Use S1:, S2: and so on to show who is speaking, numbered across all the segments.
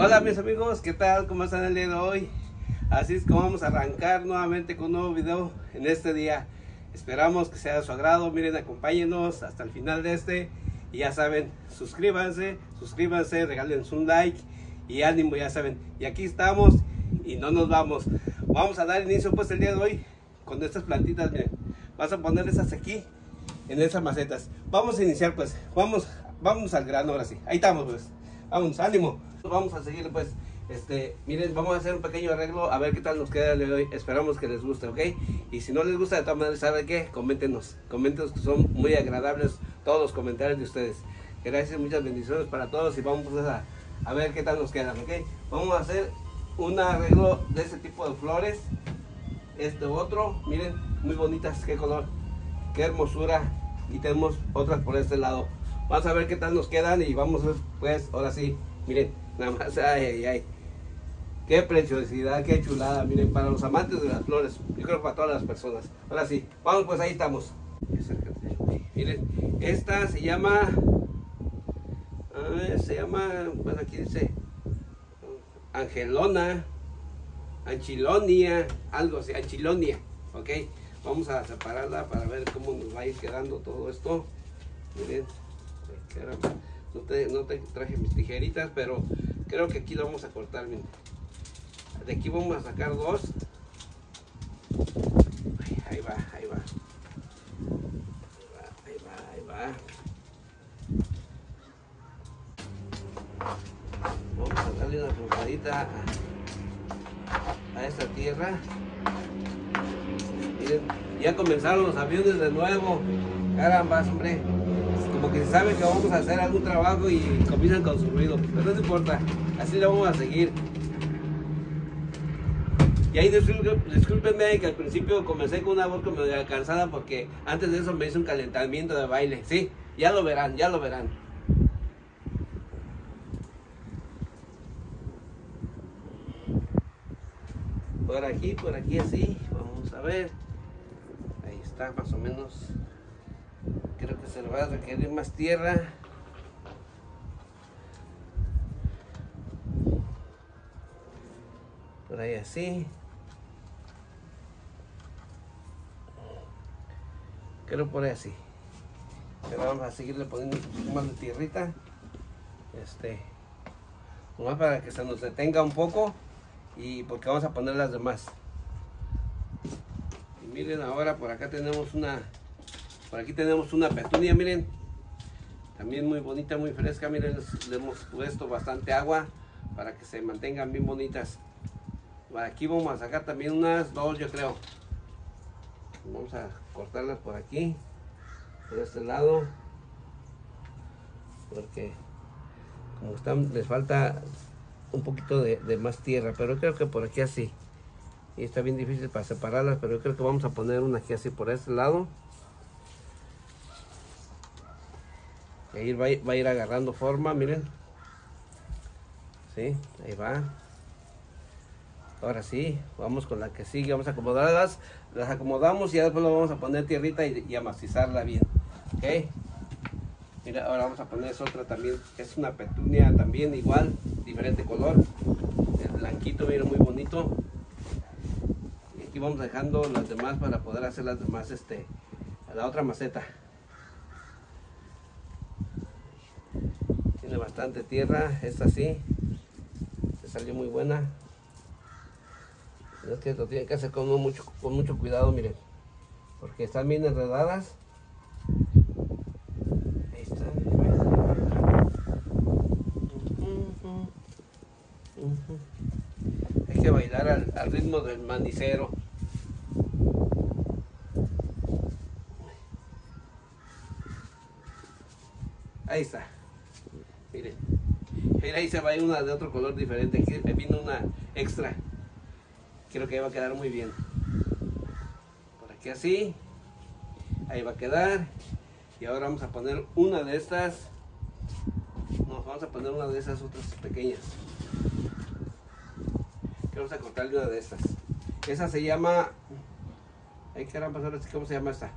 S1: Hola mis amigos, ¿qué tal? ¿Cómo están el día de hoy? Así es como vamos a arrancar nuevamente con un nuevo video en este día. Esperamos que sea de su agrado, miren, acompáñenos hasta el final de este. Y ya saben, suscríbanse, suscríbanse, regalen un like y ánimo, ya saben. Y aquí estamos y no nos vamos. Vamos a dar inicio pues el día de hoy con estas plantitas, miren. Vas a poner esas aquí, en esas macetas. Vamos a iniciar pues, vamos, vamos al grano ahora sí. Ahí estamos pues. Vamos, ánimo. Vamos a seguir pues. Este, miren, vamos a hacer un pequeño arreglo a ver qué tal nos queda el de hoy. Esperamos que les guste, ¿ok? Y si no les gusta, de todas maneras, ¿saben qué? Coméntenos. Coméntenos que son muy agradables todos los comentarios de ustedes. Gracias, muchas bendiciones para todos y vamos pues, a, a ver qué tal nos quedan, ¿ok? Vamos a hacer un arreglo de este tipo de flores. Este otro, miren, muy bonitas, qué color, qué hermosura. Y tenemos otras por este lado. Vamos a ver qué tal nos quedan y vamos pues, ahora sí, miren, nada más, ay, ay, ay. Qué preciosidad, qué chulada, miren, para los amantes de las flores, yo creo para todas las personas. Ahora sí, vamos pues ahí estamos. Miren, esta se llama, se llama, bueno aquí dice, Angelona, Anchilonia, algo así, Anchilonia, ok. Vamos a separarla para ver cómo nos va a ir quedando todo esto. Miren, no te, no te traje mis tijeritas, pero creo que aquí lo vamos a cortar. Miren. De aquí vamos a sacar dos. Ahí va, ahí va. Ahí va, ahí va, ahí va. Vamos a darle una cruzadita a, a esta tierra. Miren, ya comenzaron los aviones de nuevo. Caramba, hombre. Como que saben que vamos a hacer algún trabajo y comienzan con su ruido. Pero no importa, así lo vamos a seguir. Y ahí discúlpenme que al principio comencé con una voz como medio cansada porque antes de eso me hice un calentamiento de baile. Sí, ya lo verán, ya lo verán. Por aquí, por aquí así, vamos a ver. Ahí está más o menos. Creo que se le va a requerir más tierra. Por ahí así. Creo por ahí así. Pero vamos a seguirle poniendo un poquito más de tierrita. Este. Nomás para que se nos detenga un poco. Y porque vamos a poner las demás. Y miren ahora por acá tenemos una. Por aquí tenemos una petunia, miren. También muy bonita, muy fresca. Miren, le hemos puesto bastante agua para que se mantengan bien bonitas. Por aquí vamos a sacar también unas dos, yo creo. Vamos a cortarlas por aquí, por este lado. Porque como están, les falta un poquito de, más tierra, pero creo que por aquí así. Y está bien difícil para separarlas, pero yo creo que vamos a poner una aquí así por este lado. Y ahí va, va a ir agarrando forma, miren. Sí, ahí va. Ahora sí, vamos con la que sigue, vamos a acomodarlas, las acomodamos y ya después lo vamos a poner tierrita y, y amacizarla bien. Ok. Mira, ahora vamos a poner otra también, es una petunia también igual, diferente color. El blanquito, mira, muy bonito. Y aquí vamos dejando las demás para poder hacer las demás, este, a la otra maceta. Tiene bastante tierra, esta sí, se salió muy buena. Es que lo tienen que hacer con mucho, con mucho cuidado, miren, porque están bien enredadas. Hay que bailar al, al, ritmo del manicero. Ahí se va a ir una de otro color diferente. Aquí me vino una extra. Creo que va a quedar muy bien. Por aquí así. Ahí va a quedar. Y ahora vamos a poner una de estas. Nos vamos a poner una de esas otras pequeñas vamos a cortarle una de estas. Esa se llama. Ay, caramba, ¿cómo se llama esta?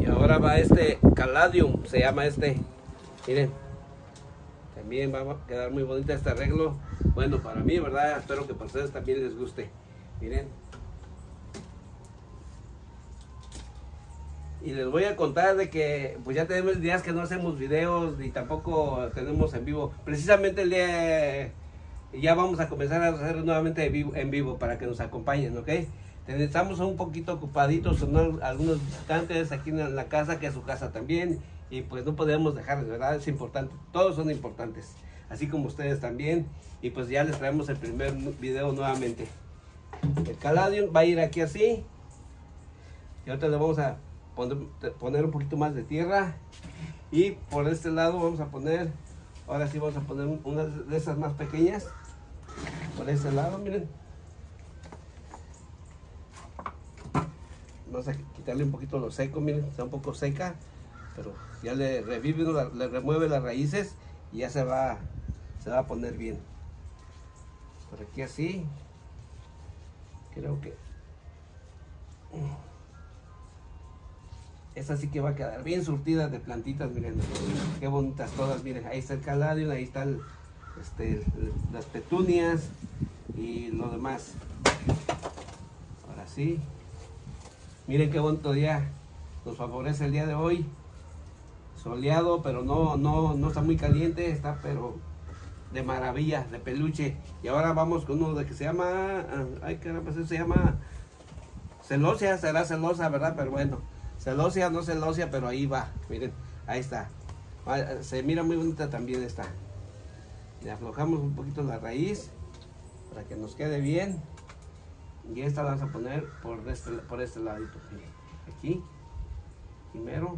S1: Y ahora va este Caladium, se llama este. Miren. También va a quedar muy bonita este arreglo. Bueno, para mí, ¿verdad? Espero que para ustedes también les guste. Miren. Y les voy a contar de que pues ya tenemos días que no hacemos videos ni tampoco tenemos en vivo. Precisamente el día ya vamos a comenzar a hacer nuevamente en vivo, para que nos acompañen, ¿ok? Estamos un poquito ocupaditos, son algunos visitantes aquí en la casa, que es su casa también, y pues no podemos dejarles, ¿verdad? Es importante, todos son importantes, así como ustedes también, y pues ya les traemos el primer video nuevamente. El caladium va a ir aquí así, y ahorita le vamos a poner, poner un poquito más de tierra, y por este lado vamos a poner, ahora sí vamos a poner una de esas más pequeñas, por este lado, miren. Vamos a quitarle un poquito lo seco, miren, está un poco seca, pero ya le revive, le remueve las raíces y ya se va, se va a poner bien. Por aquí así, creo que esta sí que va a quedar bien surtida de plantitas, miren, qué bonitas todas, miren, ahí está el caladium, ahí está este, las petunias, y lo demás. Ahora sí. Miren qué bonito día nos favorece el día de hoy. Soleado, pero no, no, no está muy caliente, está pero de maravilla, de peluche. Y ahora vamos con uno de que se llama, ah, ay caramba, se llama celosia, será celosa, ¿verdad? Pero bueno, celosia, no celosia, pero ahí va, miren, ahí está. Ah, se mira muy bonita también esta. Le aflojamos un poquito la raíz para que nos quede bien y esta la vamos a poner por este, por este ladito aquí primero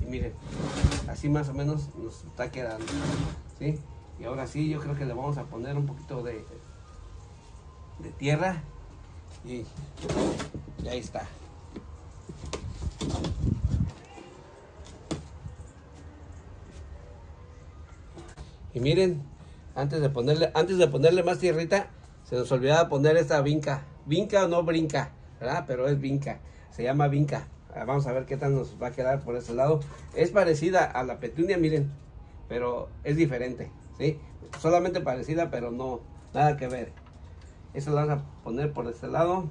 S1: y miren así más o menos nos está quedando ¿sí? y ahora sí yo creo que le vamos a poner un poquito de de tierra y, y ahí está y miren antes de ponerle, antes de ponerle más tierrita, se nos olvidaba poner esta vinca. Vinca o no brinca, ¿verdad? Pero es vinca. Se llama vinca. Ah, vamos a ver qué tal nos va a quedar por ese lado. Es parecida a la petunia, miren, pero es diferente, ¿sí? Solamente parecida, pero no, nada que ver. Eso lo vamos a poner por este lado.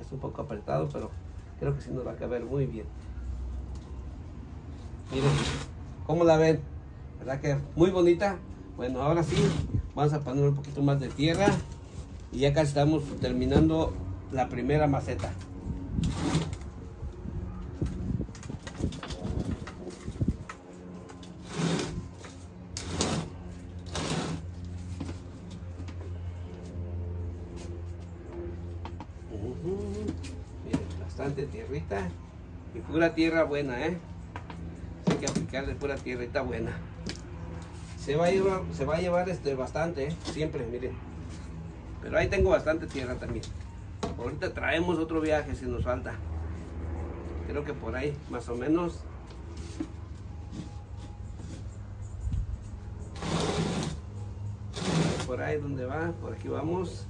S1: Es un poco apretado, pero creo que sí nos va a caber muy bien. Miren, ¿cómo la ven? ¿Verdad que muy bonita? Bueno, ahora sí, vamos a poner un poquito más de tierra. Y ya estamos terminando la primera maceta. Miren, bastante tierrita y pura tierra buena, ¿eh? Hay que aplicarle pura tierrita buena se va a llevar, se va a llevar este bastante, ¿eh? siempre, miren. Pero ahí tengo bastante tierra también. Ahorita traemos otro viaje si nos falta. Creo que por ahí, más o menos. Por ahí donde va, por aquí vamos.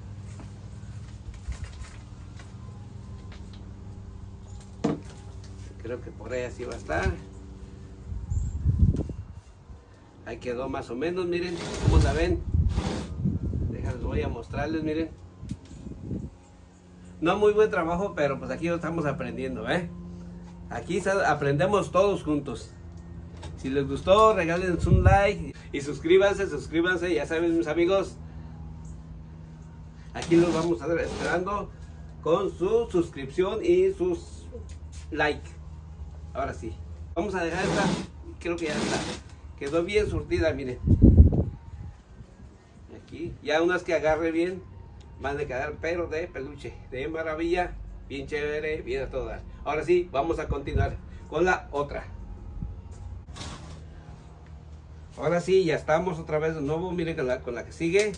S1: Creo que por ahí así va a estar. Ahí quedó más o menos, miren, cómo la ven. Déjenles, voy a mostrarles, miren. No muy buen trabajo, pero pues aquí estamos aprendiendo, ¿eh? Aquí aprendemos todos juntos. Si les gustó, regalen un like y suscríbanse, suscríbanse, ya saben mis amigos. Aquí los vamos a estar esperando con su suscripción y sus like. Ahora sí. Vamos a dejar esta, creo que ya está. Quedó bien surtida, miren. Aquí, ya unas que agarre bien, van a quedar pero de peluche, de maravilla, bien chévere, bien a todas. Ahora sí, vamos a continuar con la otra. Ahora sí, ya estamos otra vez de nuevo, miren con la, con la que sigue.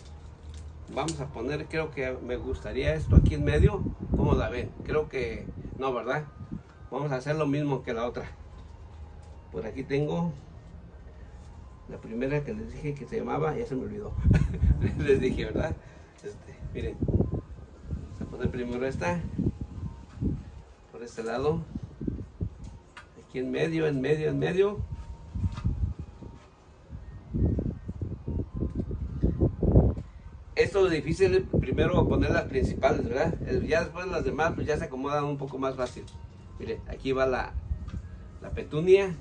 S1: Vamos a poner, creo que me gustaría esto aquí en medio. ¿Cómo la ven? Creo que no, ¿verdad? vamos a hacer lo mismo que la otra. Por aquí tengo la primera que les dije que se llamaba ya se me olvidó. Les dije verdad este, miren vamos a poner primero esta por este lado aquí en medio en medio en medio. Esto es difícil primero poner las principales verdad eh, ya después las demás pues ya se acomodan un poco más fácil. Aquí va la, petunia.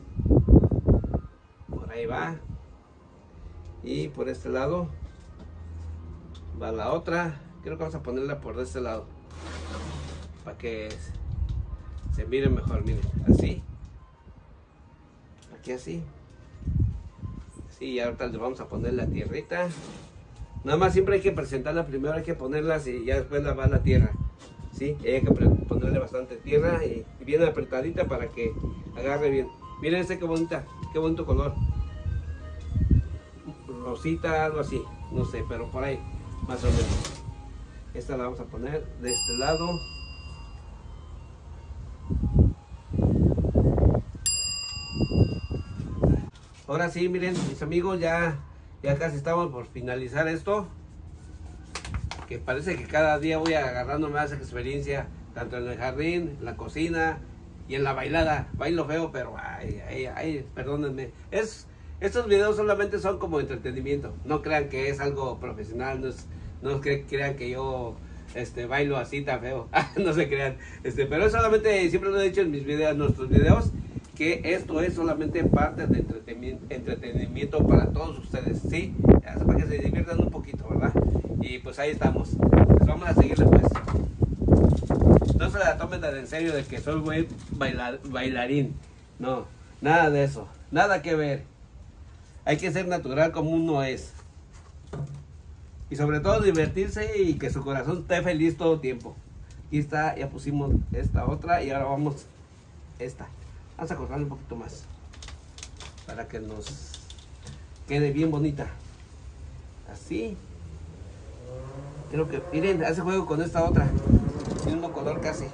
S1: Por ahí va. Y por este lado va la otra. Creo que vamos a ponerla por este lado. Para que se mire mejor, miren. Así. Aquí así. Así, y ahorita le vamos a poner la tierrita. Nada más siempre hay que presentarla primero, hay que ponerlas y ya después la va la tierra. ¿Sí? hay que ponerle bastante tierra y, bien apretadita para que agarre bien. Miren este qué bonita, qué bonito color. Rosita, algo así, no sé, pero por ahí, más o menos. Esta la vamos a poner de este lado. Ahora sí, miren, mis amigos, ya, ya casi estamos por finalizar esto que parece que cada día voy agarrando más experiencia, tanto en el jardín, en la cocina y en la bailada. Bailo feo, pero ay, ay, ay, perdónenme. Es, estos videos solamente son como entretenimiento. No crean que es algo profesional, no, es, no crean que yo este, bailo así tan feo. no se crean. Este, pero es solamente, siempre lo he dicho en mis videos, nuestros videos, que esto es solamente parte de entretenimiento, entretenimiento para todos ustedes, ¿sí? Para que se diviertan un poquito, ¿verdad? Y pues ahí estamos. Pues vamos a seguir después. No se la tomen en serio de que soy buen bailarín. No, nada de eso. Nada que ver. Hay que ser natural como uno es. Y sobre todo divertirse y que su corazón esté feliz todo el tiempo. Aquí está, ya pusimos esta otra y ahora vamos esta. Vamos a cortarle un poquito más. Para que nos quede bien bonita. Así. Creo que, miren, hace juego con esta otra. Mismo color casi.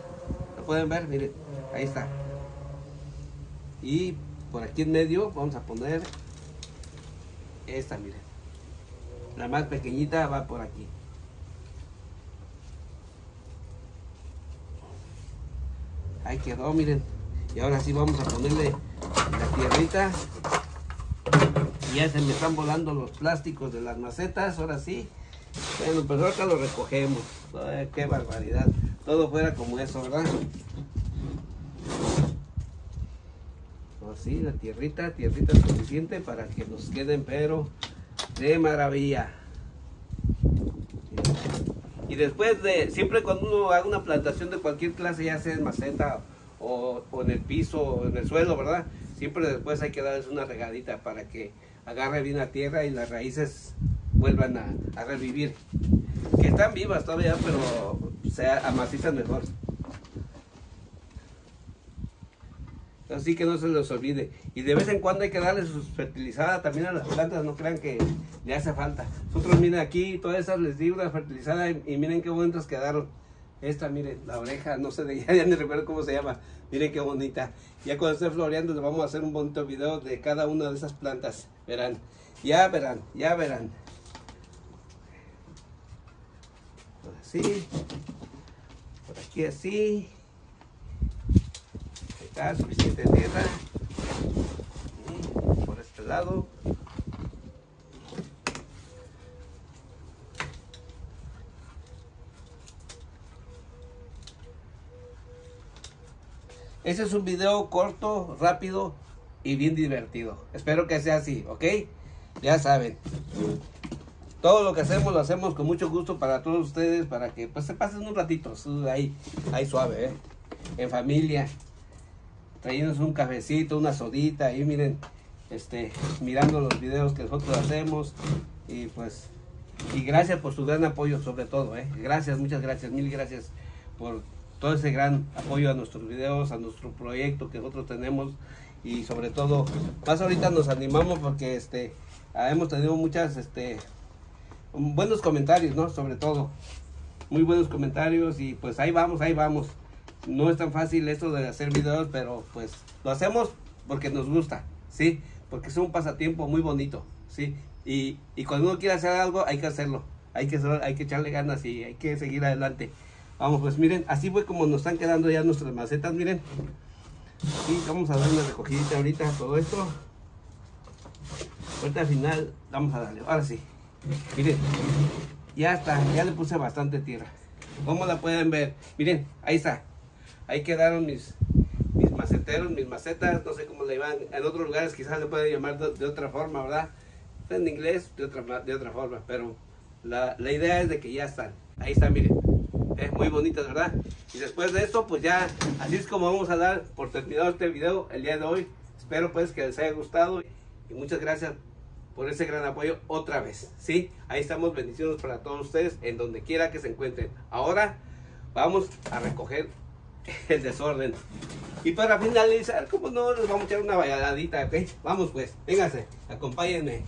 S1: ¿Lo pueden ver? Miren, ahí está. Y por aquí en medio vamos a poner esta, miren. La más pequeñita va por aquí. Ahí quedó, miren. Y ahora sí vamos a ponerle la tierrita. Ya se me están volando los plásticos de las macetas, ahora sí. Bueno, pues ahorita lo recogemos. qué barbaridad. Todo fuera como eso, ¿verdad? Así, la tierrita, tierrita suficiente para que nos queden, pero de maravilla. Y después de, siempre cuando uno haga una plantación de cualquier clase, ya sea en maceta o, o en el piso o en el suelo, ¿verdad? Siempre después hay que darles una regadita para que agarre bien la tierra y las raíces vuelvan a, revivir. Que están vivas todavía, pero se amacizan mejor. Así que no se les olvide. Y de vez en cuando hay que darle su fertilizada también a las plantas, no crean que le hace falta. Nosotros miren aquí, todas esas les di una fertilizada y, miren qué bonitas quedaron. Esta, miren, la oreja, no sé de ya, ya ni recuerdo cómo se llama. Miren qué bonita. Ya cuando esté floreando les vamos a hacer un bonito video de cada una de esas plantas. Verán, ya verán, ya verán. Así, por aquí así, está suficiente tierra, por este lado. Ese es un video corto, rápido y bien divertido. Espero que sea así, ¿ok? Ya saben todo lo que hacemos lo hacemos con mucho gusto para todos ustedes, para que pues se pasen un ratito ahí, ahí suave, ¿eh? en familia, trayéndose un cafecito, una sodita, ahí miren, este, mirando los videos que nosotros hacemos y pues, y gracias por su gran apoyo sobre todo, ¿eh? gracias, muchas gracias, mil gracias por todo ese gran apoyo a nuestros videos, a nuestro proyecto que nosotros tenemos y sobre todo, más ahorita nos animamos porque este, hemos tenido muchas, este, buenos comentarios, ¿no? Sobre todo. Muy buenos comentarios y pues ahí vamos, ahí vamos. No es tan fácil esto de hacer videos, pero pues lo hacemos porque nos gusta, ¿sí? Porque es un pasatiempo muy bonito, ¿sí? Y, y cuando uno quiere hacer algo, hay que hacerlo. Hay que, hay que echarle ganas y hay que seguir adelante. Vamos, pues miren, así fue como nos están quedando ya nuestras macetas, miren. Y vamos a dar una recogidita ahorita todo esto. Ahorita al final vamos a darle. Ahora sí. Miren, ya está, ya le puse bastante tierra. Como la pueden ver, miren, ahí está. Ahí quedaron mis, mis maceteros, mis macetas, no sé cómo le llaman. En otros lugares quizás le pueden llamar de, otra forma, ¿verdad? En inglés de otra, de otra forma, pero la, la idea es de que ya están. Ahí está, miren. Es muy bonita, ¿verdad? Y después de esto, pues ya, así es como vamos a dar por terminado este video el día de hoy. Espero pues que les haya gustado y muchas gracias por ese gran apoyo otra vez. Sí, ahí estamos, bendiciones para todos ustedes en donde quiera que se encuentren. Ahora vamos a recoger el desorden. Y para finalizar, como no, les vamos a echar una bailadita, ¿ok? Vamos pues, vénganse, acompáñenme.